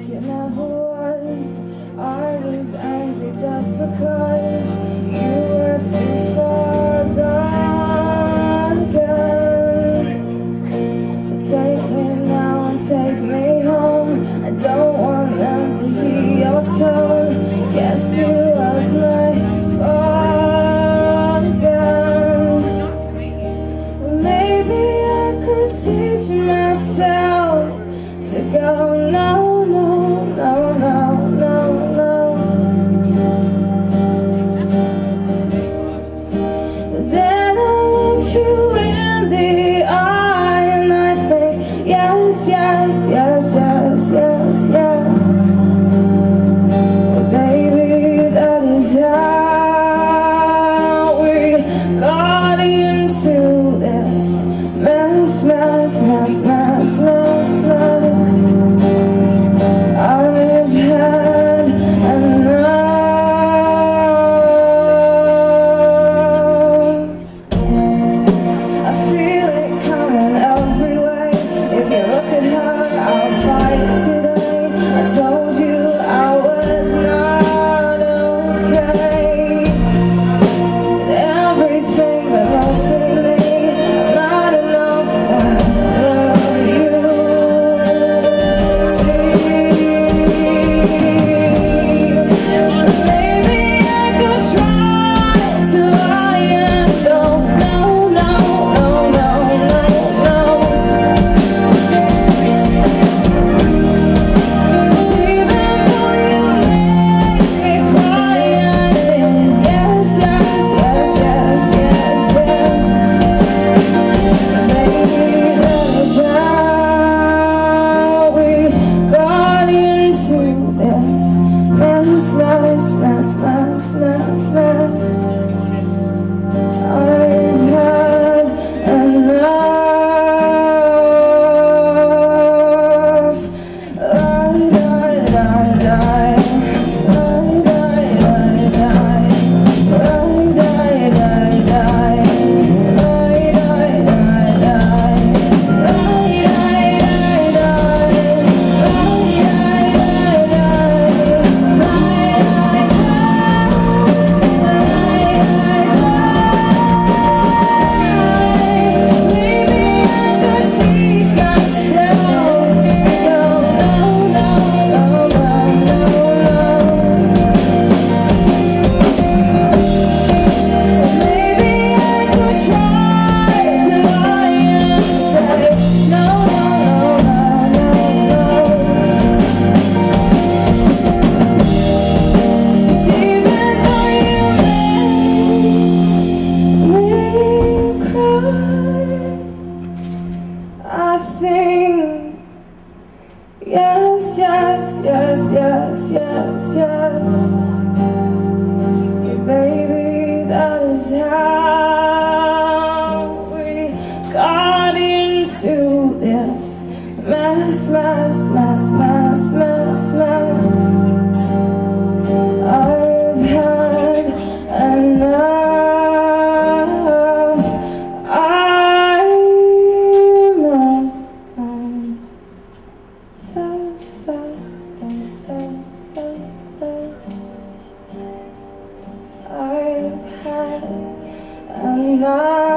like you never was I was angry just because you were too far gone again To take me now and take me home. I don't want them to hear your tone. Guess it was my fault again Maybe I could teach myself to go now yes yes yes I'm not